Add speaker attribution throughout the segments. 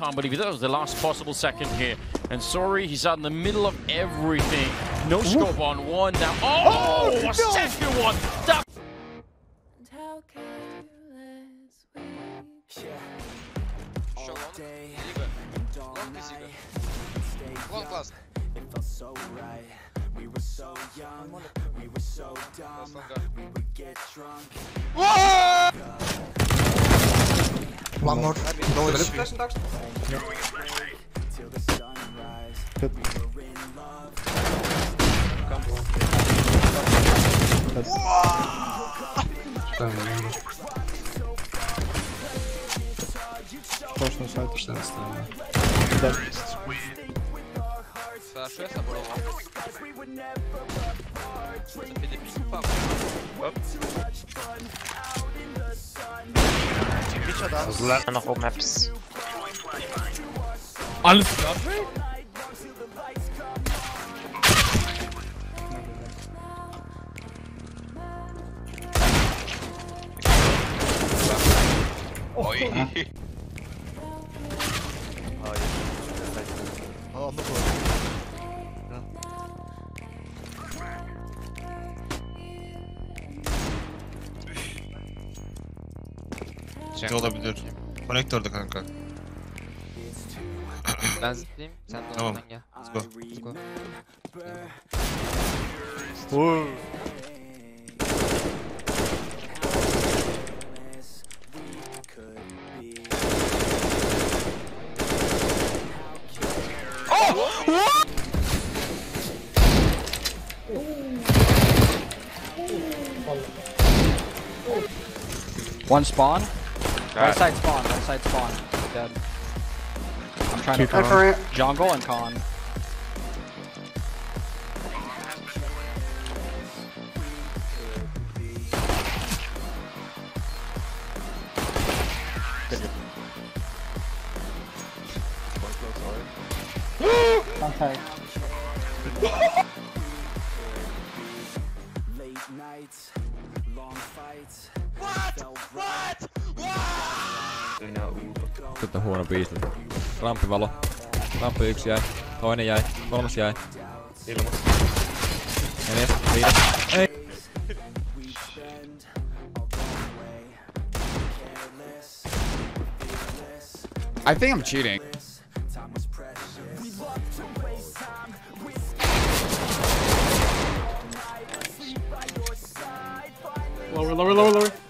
Speaker 1: can't believe it. That was the last possible second here. And sorry, he's out in the middle of everything. No scope on one now. Oh, oh a second one. That
Speaker 2: And how careless we
Speaker 3: All day and all night. Stay
Speaker 4: Long
Speaker 3: young, it felt so right. We were so young, we were so dumb. We would get drunk.
Speaker 5: One more.
Speaker 3: No, it's flash and dark. Yeah.
Speaker 5: Good. Там, Что ж на
Speaker 4: сайте? 16 Да. Саша, я собрал вам. Оп. Also Solange er
Speaker 6: noch oben Maps.
Speaker 5: Alles
Speaker 4: klar.
Speaker 5: Oh, Ne olabilir? Konektörde kanka.
Speaker 6: Ben zıplayayım. Sen de
Speaker 5: Tamam.
Speaker 6: oradan gel.
Speaker 5: Let's go.
Speaker 6: Let's go.
Speaker 7: One spawn. Right side spawn. Right side spawn. Dead. I'm trying to throw jungle and con.
Speaker 3: Late nights, long fights. What? What?
Speaker 8: Sitten huono biisi. Ramppivalo. Ramppi yksi jäi. Toinen jäi. Kolmas jäi. Neljäs. Viides. Ei.
Speaker 3: We spend a long way. Careless, fearless.
Speaker 5: I think I'm cheating.
Speaker 3: Time.
Speaker 5: Lower, lower, lower, lower.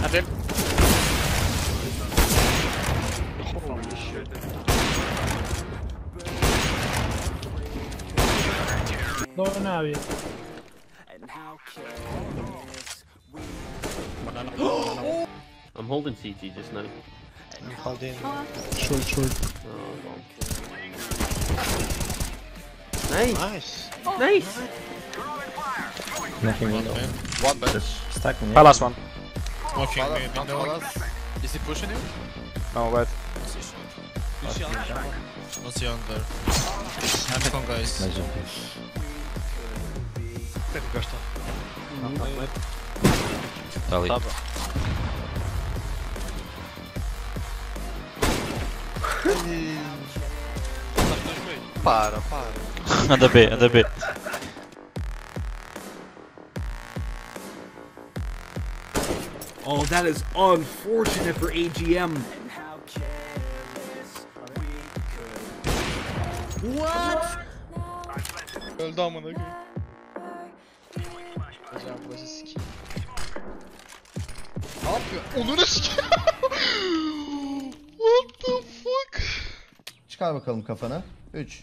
Speaker 7: That's it.
Speaker 3: And how careless we
Speaker 9: I'm holding CT just now.
Speaker 5: Short, short.
Speaker 9: Oh, nice. Nice. Nice.
Speaker 4: One better.
Speaker 7: Palace one.
Speaker 5: Watching Fala, maybe, no.
Speaker 4: Is he pushing you?
Speaker 7: No, wait.
Speaker 5: Who's young? What's? I'm con guys.
Speaker 8: Nice jump. Tá ali. Tá.
Speaker 4: Para, para.
Speaker 6: Anda B, anda B.
Speaker 9: Oh, that is unfortunate for AGM. What?
Speaker 5: Öldü amına koyayım.
Speaker 6: Hocam burası sikeyim.
Speaker 5: Ne yapıyor? Onunu sikeyim. What the fuck?
Speaker 10: Çıkar bakalım kafana. 3,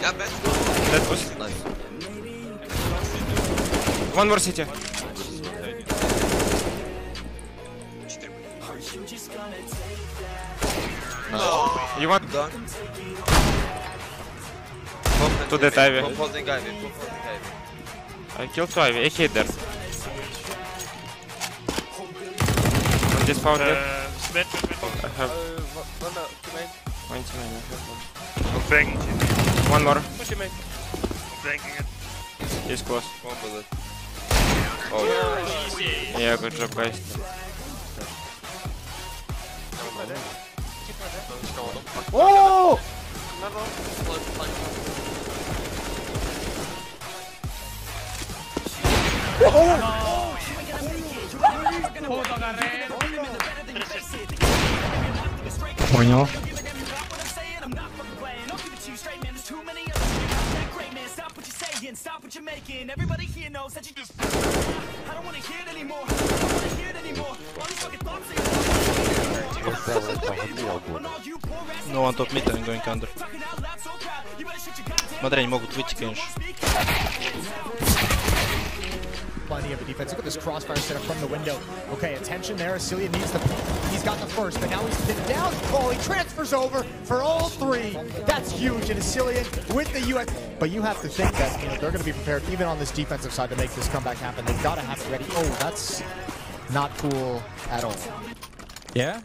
Speaker 4: Yeah, bad.
Speaker 8: Dead push.
Speaker 6: Nice.
Speaker 8: One more city. You want
Speaker 4: Done.
Speaker 8: to the Ivy.
Speaker 4: Composing Ivy, composing Ivy.
Speaker 8: I killed two Ivy. I hit there. On this found it. I have one to nine. I have one. One more. He's close.
Speaker 4: One bullet.
Speaker 8: Oh, yeah, good job, guys.
Speaker 11: Oh!
Speaker 8: Понял.
Speaker 5: No one top mid and going under. Смотри, они могут выйти, конечно.
Speaker 11: Plenty of a defense. Look at this crossfire setup from the window. Okay, attention there. Asilia needs the. He's got the first, but now he's pinned down. Oh, he transfers over for all three. That's huge. And Asilia with the US. But you have to think that you know, they're going to be prepared, even on this defensive side, to make this comeback happen. They've got to have it ready. Oh, that's not cool at all.
Speaker 8: Yeah?